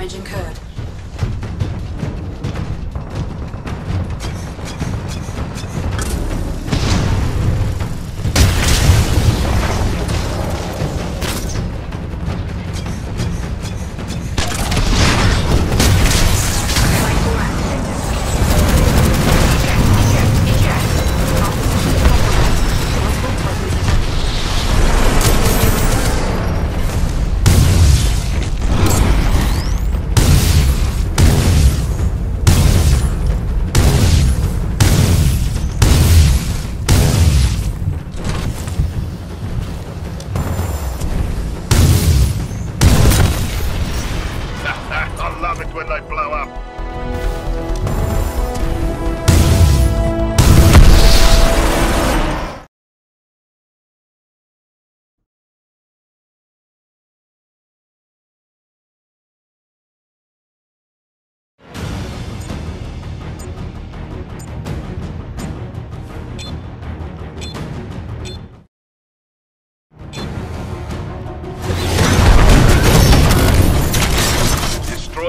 damage incurred. they blow up.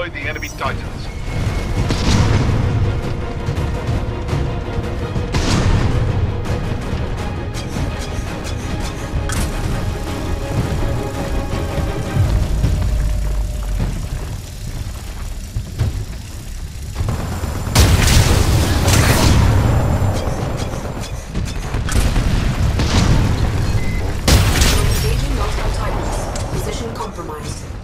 destroyed the enemy Titans. Engaging Titans. Position compromised.